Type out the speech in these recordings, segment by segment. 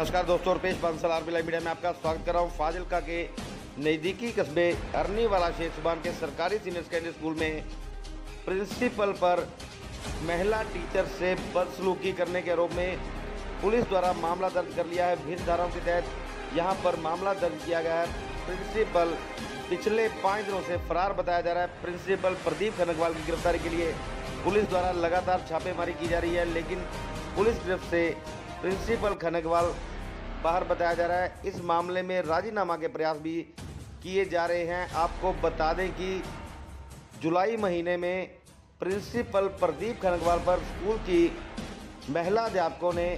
नमस्कार दोस्तों Rupesh Bansal are media में आपका स्वागत कर रहा हूँ। फाजिलका के नज़दीकी कस्बे अरनी वाला शेख सुबान के सरकारी सीनियर सेकेंडरी स्कूल में प्रिंसिपल पर महिला टीचर से बदसलूकी करने के आरोप में पुलिस द्वारा मामला दर्ज कर लिया है। भिन्न धाराओं के तहत यहाँ पर मामला दर्ज किया गया है। प्रिंसिपल पिछले पाँच दिनों से फरार बताया जा रहा है। प्रिंसिपल प्रदीप खनगवाल की गिरफ्तारी के लिए पुलिस द्वारा लगातार छापेमारी की जा रही है, लेकिन पुलिस गिरफ्त से प्रिंसिपल खनगवाल बाहर बताया जा रहा है। इस मामले में राजीनामा के प्रयास भी किए जा रहे हैं। आपको बता दें कि जुलाई महीने में प्रिंसिपल प्रदीप खनगवाल पर स्कूल की महिला अध्यापकों ने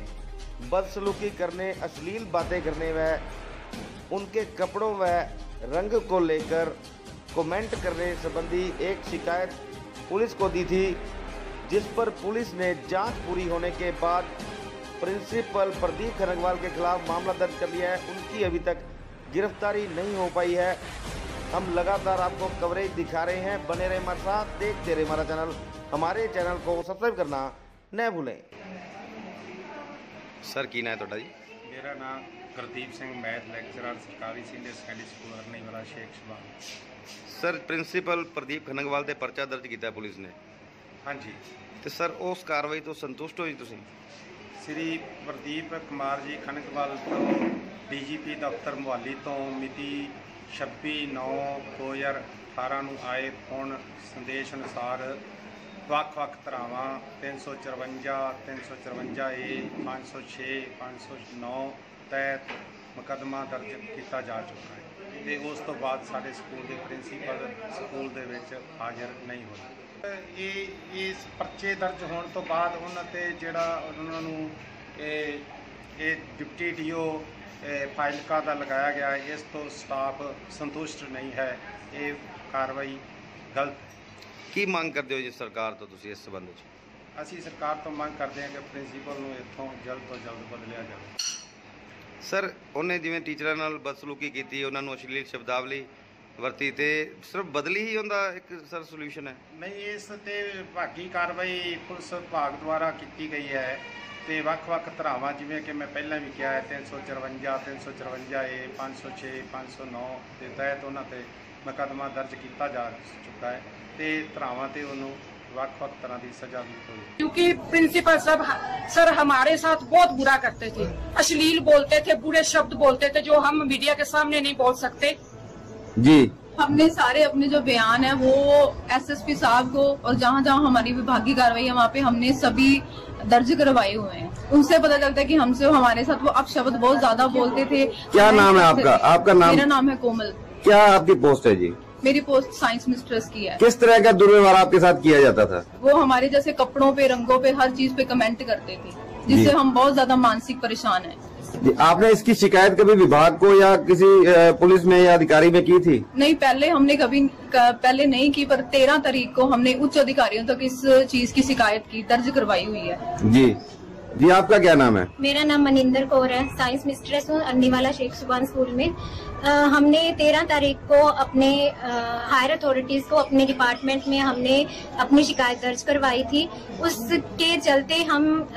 बदसलूकी करने, अश्लील बातें करने व उनके कपड़ों व रंग को लेकर कमेंट करने संबंधी एक शिकायत पुलिस को दी थी, जिस पर पुलिस ने जाँच पूरी होने के बाद प्रिंसिपल प्रदीप खनगवाल के खिलाफ मामला दर्ज कर लिया है उनकी अभी तक गिरफ्तारी नहीं हो पाई है हम लगातार आपको कवरेज दिखा रहे हैं बने रहे हमारे साथ देखते रहे हमारा चैनल हमारे चैनल को सब्सक्राइब करना न भूलें ਸਰ ਕੀ ਨਾਂ ਹੈ ਤੁਹਾਡਾ ਜੀ ਮੇਰਾ ਨਾਮ ਗੁਰਦੀਪ ਸਿੰਘ ਮੈਥ ਲੈਕਚਰਰ ਸਰਕਾਰੀ senior secondary school Arniwala Sheikh Shaban sir principal Pradeep Khangwal ਤੇ ਪਰਚਾ ਦਰਜ ਕੀਤਾ ਹੈ ਪੁਲਿਸ ਨੇ ਹਾਂਜੀ ਤੇ ਸਰ ਉਸ ਕਾਰਵਾਈ ਤੋਂ ਸੰਤੁਸ਼ਟ ਹੋ ਜੀ ਤੁਸੀਂ ਸ੍ਰੀ ਪ੍ਰਦੀਪ ਕੁਮਾਰ ਜੀ ਖਣਕਵਾਲ ਤੋਂ ਡੀਜੀਪੀ ਦਫ਼ਤਰ ਮੁਹਾਲੀ ਤੋਂ ਮਿਤੀ 26/9/2018 ਨੂੰ ਆਏ ਫੋਨ ਸੰਦੇਸ਼ ਅਨੁਸਾਰ ਵੱਖ-ਵੱਖ ਧਾਰਾਵਾਂ 354 354 ਏ 506 509 ਤਹਿਤ ਮੁਕੱਦਮਾ ਦਰਜ ਕੀਤਾ ਜਾ ਚੁੱਕਾ ਹੈ ਤੇ ਉਸ ਤੋਂ ਬਾਅਦ ਸਾਡੇ ਸਕੂਲ ਦੇ ਪ੍ਰਿੰਸੀਪਲ ਸਕੂਲ ਦੇ ਵਿੱਚ ਹਾਜ਼ਰ ਨਹੀਂ ਹੋਏ। ਇਹ ਇਸ ਪਰਚੇ ਦਰਜ ਹੋਣ ਤੋਂ ਬਾਅਦ ਉਹਨਾਂ ਤੇ ਜਿਹੜਾ ਉਹਨਾਂ ਨੂੰ ਇਹ ਇਹ ਡਿਪਟੀ ਡੀਓ ਫਾਈਲਕਾ ਦਾ ਲਗਾਇਆ ਗਿਆ ਇਸ ਤੋਂ ਸਟਾਫ ਸੰਤੁਸ਼ਟ ਨਹੀਂ ਹੈ ਇਹ ਕਾਰਵਾਈ ਗਲਤ। ਕੀ ਮੰਗ ਕਰਦੇ ਹੋ ਜੀ ਸਰਕਾਰ ਤੋਂ ਤੁਸੀਂ ਇਸ ਸੰਬੰਧ ਵਿੱਚ? ਅਸੀਂ ਸਰਕਾਰ ਤੋਂ ਮੰਗ ਕਰਦੇ ਹਾਂ ਕਿ ਪ੍ਰਿੰਸੀਪਲ ਨੂੰ ਇੱਥੋਂ ਜਲਦ ਤੋਂ ਜਲਦ ਬਦਲਿਆ ਜਾਵੇ। ਸਰ ਉਹਨੇ ਜਿਵੇਂ ਟੀਚਰਾਂ ਨਾਲ ਬਦਸਲੂਕੀ ਕੀਤੀ ਉਹਨਾਂ ਨੂੰ ਅਸ਼ਲੀਲ ਸ਼ਬਦਾਵਲੀ ਵਰਤੀ ਤੇ ਸਿਰਫ ਬਦਲੀ ਹੀ ਉਹਦਾ ਇੱਕ ਸਰ ਸੋਲੂਸ਼ਨ ਹੈ ਨਹੀਂ ਇਸ ਤੇ ਵਿਭਾਗੀ ਕਾਰਵਾਈ ਪੁਲਿਸ ਵਿਭਾਗ ਦੁਆਰਾ ਕੀਤੀ ਗਈ ਹੈ ਤੇ ਵੱਖ-ਵੱਖ ਧਾਰਾਵਾਂ ਜਿਵੇਂ ਕਿ ਮੈਂ ਪਹਿਲਾਂ ਵੀ ਕਿਹਾ ਹੈ 354 354 ਏ 506 509 ਦੇ ਤਹਿਤ ਉਹਨਾਂ ਤੇ ਮੁਕੱਦਮਾ ਦਰਜ ਕੀਤਾ ਜਾ ਚੁੱਕਾ ਹੈ ਤੇ ਧਾਰਾਵਾਂ ਤੇ ਉਹਨੂੰ ਵੱਖ-ਵੱਖ ਤਰ੍ਹਾਂ ਦੀ ਸਜ਼ਾ ਵੀ ਹੋਈ क्योंकि प्रिंसिपल सब सर हमारे साथ बहुत बुरा करते थे अश्लील बोलते थे बुरे शब्द बोलते थे जो हम मीडिया के सामने नहीं बोल सकते जी। हमने सारे अपने जो बयान है वो एसएसपी साहब को और जहाँ जहाँ हमारी विभागीय कार्रवाई है वहाँ पे हमने सभी दर्ज करवाए हुए हैं। उनसे पता चलता है कि हमसे हमारे साथ वो अपशब्द बहुत ज़्यादा बोलते थे। क्या नाम है आपका? आपका नाम? मेरा नाम है कोमल। क्या आपकी पोस्ट है जी? मेरी पोस्ट साइंस मिस्ट्रेस की है। किस तरह का दुर्व्यवहार आपके साथ किया जाता था? वो हमारे जैसे कपड़ों पे रंगों पे हर चीज़ पे कमेंट करते थे जिससे हम बहुत ज़्यादा मानसिक परेशान हैं। आपने इसकी शिकायत कभी विभाग को या किसी पुलिस में या अधिकारी में की थी? नहीं पहले हमने कभी पहले नहीं की पर तेरह तारीख को हमने उच्च अधिकारियों तक इस चीज़ की शिकायत की दर्ज करवाई हुई है। जी। जी आपका क्या नाम है? मेरा नाम मनिंदर कौर है साइंस मिस्ट्रेस हूँ अन्नीवाला शेख सुबान स्कूल में। अ, हमने तेरह तारीख को अपने हायर अथॉरिटीज को अपने डिपार्टमेंट में हमने अपनी शिकायत दर्ज करवाई थी। उसके चलते हम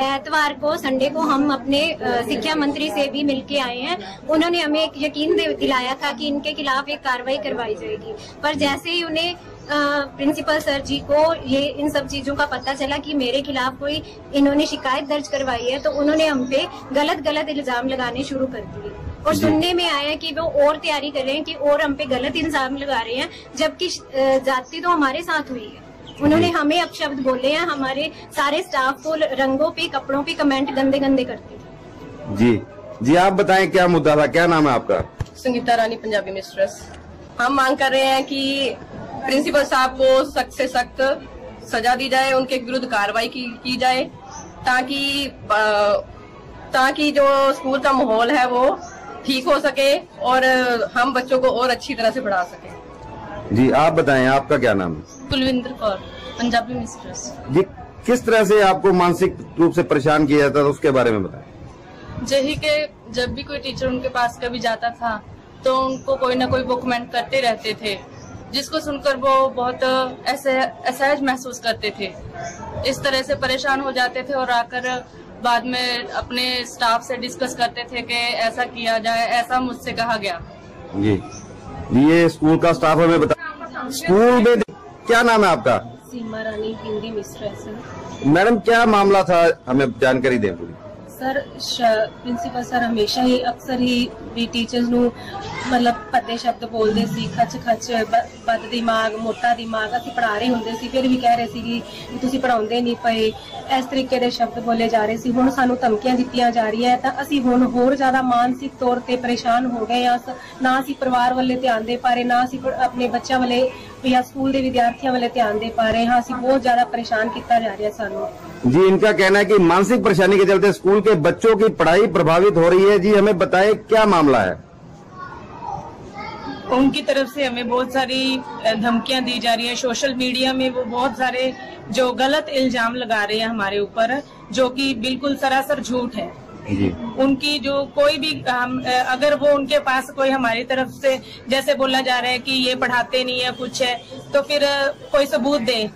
एतवार को संडे को हम अपने शिक्षा मंत्री से भी मिलके आए हैं। उन्होंने हमें एक यकीन दिलाया था कि इनके खिलाफ एक कार्रवाई करवाई जाएगी। पर जैसे ही उन्हें प्रिंसिपल सर जी को ये इन सब चीज़ों का पता चला कि मेरे खिलाफ कोई इन्होंने शिकायत दर्ज करवाई है तो उन्होंने हम पे गलत गलत इल्ज़ाम लगाने शुरू कर दिए। और सुनने में आया कि वो और तैयारी कर रहे हैं कि और हम पे गलत इल्ज़ाम लगा रहे हैं जबकि जाति तो हमारे साथ हुई है। उन्होंने हमें अपशब्द बोले हैं हमारे सारे स्टाफ को रंगों पे कपड़ों पे कमेंट गंदे गंदे करते थे जी। जी आप बताएँ क्या मुद्दा था क्या नाम है आपका? संगीता रानी पंजाबी मिस्ट्रेस। हम मांग कर रहे हैं कि प्रिंसिपल साहब को सख्त से सख्त सजा दी जाए उनके विरुद्ध कार्रवाई की, की जाए ताकि ताकि जो स्कूल का माहौल है वो ठीक हो सके और हम बच्चों को और अच्छी तरह से पढ़ा सके। जी आप बताएँ आपका क्या नाम है? कुलविंदर कौर पंजाबी मिस्ट्रेस। जी किस तरह से आपको मानसिक रूप से परेशान किया जाता था उसके बारे में बताएँ। जही के जब भी कोई टीचर उनके पास कभी जाता था तो उनको कोई ना कोई वो कमेंट करते रहते थे। जिसको सुनकर वो बहुत ऐसे असहज महसूस करते थे इस तरह से परेशान हो जाते थे और आकर बाद में अपने स्टाफ से डिस्कस करते थे कि ऐसा किया जाए ऐसा मुझसे कहा गया जी ये स्कूल का स्टाफ हमें बता स्कूल में क्या नाम है आपका सीमा रानी हिंदी मिस्ट्रेस है मैडम क्या मामला था हमें जानकारी दें पूरी ਸਰ ਪ੍ਰਿੰਸੀਪਲ ਸਰ ਹਮੇਸ਼ਾ ਹੀ ਅਕਸਰ ਹੀ ਵੀ ਟੀਚਰਸ ਨੂੰ ਮਤਲਬ ਪੱਤੇ ਸ਼ਬਦ ਬੋਲਦੇ ਸੀ ਖੱਚ ਖੱਚ ਬ- ਬਦ ਦਿਮਾਗ ਮੋਟਾ ਦਿਮਾਗ ਅਸੀਂ ਪੜ੍ਹਾ ਰਹੇ ਹੁੰਦੇ ਸੀ ਫਿਰ ਵੀ ਕਹਿ ਰਹੇ ਸੀ ਕਿ ਵੀ ਤੁਸੀਂ ਪੜਾਉਂਦੇ ਨਹੀਂ ਪਏ ਇਸ ਤਰੀਕੇ ਦੇ ਸ਼ਬਦ ਬੋਲੇ ਜਾ ਰਹੇ ਸੀ ਹੁਣ ਸਾਨੂੰ ਧਮਕੀਆਂ ਦਿੱਤੀਆਂ ਜਾ ਰਹੀਆਂ ਹੈ ਤਾਂ ਅਸੀਂ ਹੁਣ ਹੋਰ ਜ਼ਿਆਦਾ ਮਾਨਸਿਕ ਤੌਰ ਤੇ ਪਰੇਸ਼ਾਨ ਹੋ ਗਏ ਹਾਂ ਸ- ਨਾ ਅਸੀਂ ਪਰਿਵਾਰ ਵੱਲੇ ਧਿਆਨ ਦੇ ਪਾ ਰਹੇ ਨਾ ਅਸੀਂ ਪ- ਆਪਣੇ ਬੱਚਿਆਂ ਵੱਲੇ ਜਾਂ ਸਕੂਲ ਦੇ ਵਿਦਿਆਰਥੀਆਂ ਵੱਲੇ ਧਿਆਨ ਦੇ ਪਾ ਰਹੇ ਹਾਂ ਅਸੀਂ ਬਹੁਤ ਜ਼ਿਆਦਾ ਪਰੇਸ਼ਾਨ ਕੀਤਾ ਜਾ ਰਿਹਾ ਸਾਨੂੰ जी इनका कहना है कि मानसिक परेशानी के चलते स्कूल के बच्चों की पढ़ाई प्रभावित हो रही है जी हमें बताएं क्या मामला है उनकी तरफ़ से हमें बहुत सारी धमकियाँ दी जा रही हैं। सोशल मीडिया में वो बहुत सारे जो गलत इल्ज़ाम लगा रहे हैं हमारे ऊपर जो कि बिल्कुल सरासर झूठ है। जी। उनकी जो कोई भी हम अगर वो उनके पास कोई हमारी तरफ़ से जैसे बोला जा रहा है कि ये पढ़ाते नहीं है कुछ है तो फिर कोई सबूत दे।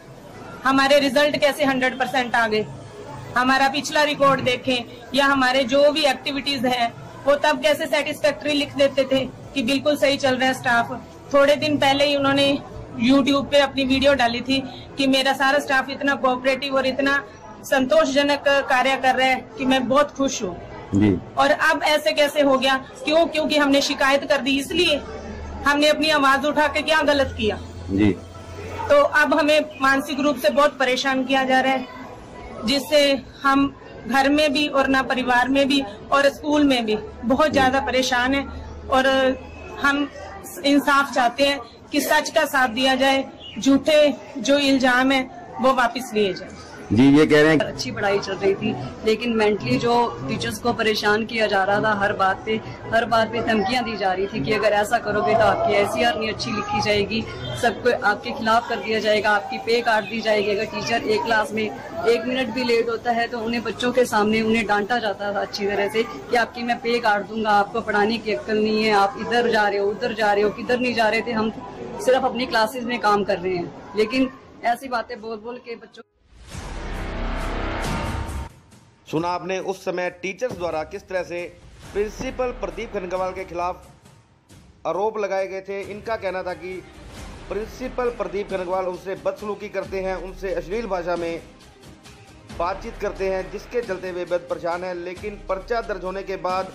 हमारे रिज़ल्ट कैसे हंड्रेड परसेंट आ गए? हमारा पिछला रिकॉर्ड देखें या हमारे जो भी एक्टिविटीज़ है वो तब कैसे सेटिस्फेक्ट्री लिख देते थे? कि बिल्कुल सही चल रहा है स्टाफ थोड़े दिन पहले ही उन्होंने यूट्यूब पे अपनी वीडियो डाली थी कि मेरा सारा स्टाफ इतना कोऑपरेटिव और इतना संतोषजनक कार्य कर रहा है कि मैं बहुत खुश हूँ। और अब ऐसे कैसे हो गया? क्यों? क्योंकि हमने शिकायत कर दी इसलिए हमने अपनी आवाज़ उठा के क्या गलत किया? जी। तो अब हमें मानसिक रूप से बहुत परेशान किया जा रहा है जिससे हम घर में भी और ना परिवार में भी और स्कूल में भी बहुत ज़्यादा परेशान है। और हम इंसाफ चाहते हैं कि सच का साथ दिया जाए, झूठे जो इल्ज़ाम है, वो वापस लिए जाए। जी, ये कह रहे हैं अच्छी पढ़ाई चल रही थी, लेकिन मेंटली जो टीचर्स को परेशान किया जा रहा था हर बात पे, हर बात पे धमकियाँ दी जा रही थी कि अगर ऐसा करोगे तो आपकी ऐसी नहीं अच्छी लिखी जाएगी सबको आपके खिलाफ कर दिया जाएगा, आपकी पे काट दी जाएगी। अगर टीचर एक क्लास में एक मिनट भी लेट होता है तो उन्हें बच्चों के सामने उन्हें डांटा जाता था अच्छी तरह से कि आपकी मैं पे काट दूँगा, आपको पढ़ाने की अक्ल नहीं है, आप इधर जा रहे हो, उधर जा रहे हो, किधर नहीं जा रहे थे, हम सिर्फ़ अपनी क्लासेस में काम कर रहे हैं। लेकिन ऐसी बातें बोल बोल के बच्चों सुना आपने उस समय टीचर्स द्वारा किस तरह से प्रिंसिपल प्रदीप खनगवाल के खिलाफ आरोप लगाए गए थे? इनका कहना था कि प्रिंसिपल प्रदीप खनगवाल उनसे बदसलूकी करते हैं, उनसे अश्लील भाषा में बातचीत करते हैं, जिसके चलते वे बेहद परेशान हैं। लेकिन पर्चा दर्ज होने के बाद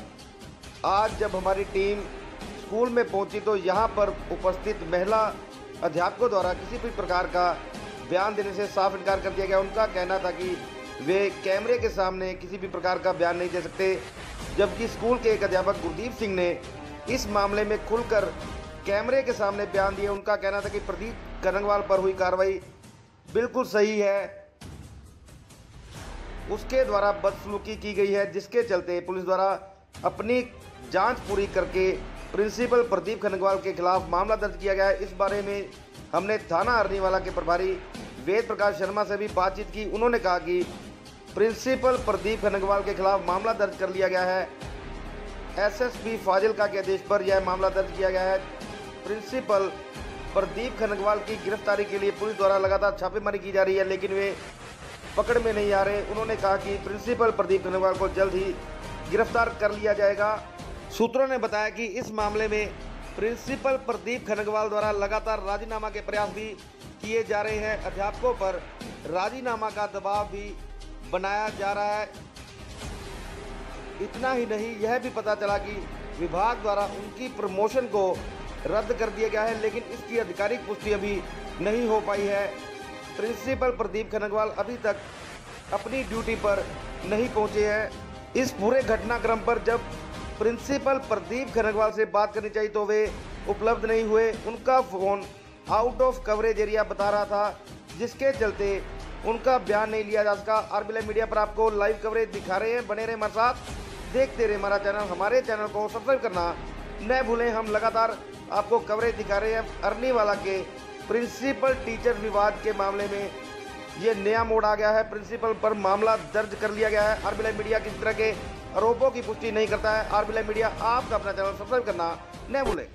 आज जब हमारी टीम स्कूल में पहुँची तो यहाँ पर उपस्थित महिला अध्यापकों द्वारा किसी भी प्रकार का बयान देने से साफ़ इनकार कर दिया गया। उनका कहना था कि वे कैमरे के सामने किसी भी प्रकार का बयान नहीं दे सकते, जबकि स्कूल के एक अध्यापक गुरदीप सिंह ने इस मामले में खुलकर कैमरे के सामने बयान दिए। उनका कहना था कि प्रदीप करंगवाल पर हुई कार्रवाई बिल्कुल सही है। उसके द्वारा बदसलूकी की गई है, जिसके चलते पुलिस द्वारा अपनी जाँच पूरी करके प्रिंसिपल प्रदीप खनगवाल के खिलाफ मामला दर्ज किया गया है। इस बारे में हमने थाना अरनीवाला के प्रभारी वेद प्रकाश शर्मा से भी बातचीत की। उन्होंने कहा कि प्रिंसिपल प्रदीप खनगवाल के खिलाफ मामला दर्ज कर लिया गया है। एसएसपी फाजिलका के आदेश पर यह मामला दर्ज किया गया है। प्रिंसिपल प्रदीप खनगवाल की गिरफ्तारी के लिए पुलिस द्वारा लगातार छापेमारी की जा रही है, लेकिन वे पकड़ में नहीं आ रहे। उन्होंने कहा कि प्रिंसिपल प्रदीप खनगवाल को जल्द ही गिरफ़्तार कर लिया जाएगा। सूत्रों ने बताया कि इस मामले में प्रिंसिपल प्रदीप खनगवाल द्वारा लगातार राजीनामा के प्रयास भी किए जा रहे हैं अध्यापकों पर। राजीनामा का दबाव भी बनाया जा रहा है। इतना ही नहीं, यह भी पता चला कि विभाग द्वारा उनकी प्रमोशन को रद्द कर दिया गया है, लेकिन इसकी आधिकारिक पुष्टि अभी नहीं हो पाई है। प्रिंसिपल प्रदीप खनगवाल अभी तक अपनी ड्यूटी पर नहीं पहुँचे हैं। इस पूरे घटनाक्रम पर जब प्रिंसिपल प्रदीप खनगवाल से बात करनी चाहिए तो वे उपलब्ध नहीं हुए। उनका phone out of coverage area बता रहा था, जिसके चलते उनका बयान नहीं लिया जा सका। आरबीएल मीडिया पर आपको लाइव कवरेज दिखा रहे हैं। बने रहे हमारे साथ। देखते रहे हमारा चैनल हमारे चैनल को सब्सक्राइब करना न भूलें। हम लगातार आपको कवरेज दिखा रहे हैं। अरनी वाला के प्रिंसिपल टीचर विवाद के मामले में ये नया मोड़ आ गया है। प्रिंसिपल पर मामला दर्ज कर लिया गया है। आरबीएल मीडिया किसी तरह के आरोपों की पुष्टि नहीं करता है। आरबीएल मीडिया आपका अपना चैनल सब्सक्राइब करना न भूलें।